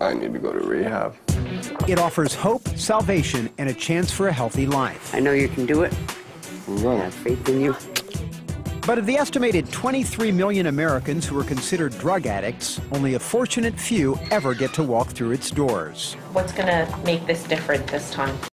I need to go to rehab. It offers hope, salvation, and a chance for a healthy life. I know you can do it. Mm-hmm. I'm gonna. have faith in you. But of the estimated 23 million Americans who are considered drug addicts, only a fortunate few ever get to walk through its doors. What's going to make this different this time?